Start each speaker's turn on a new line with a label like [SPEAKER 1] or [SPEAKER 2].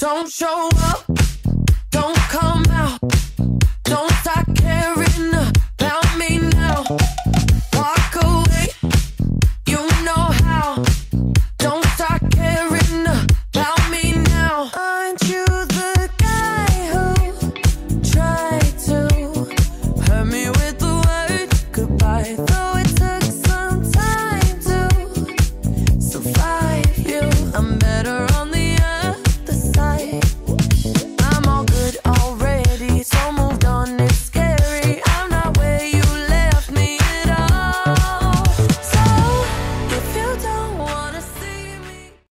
[SPEAKER 1] Don't show up.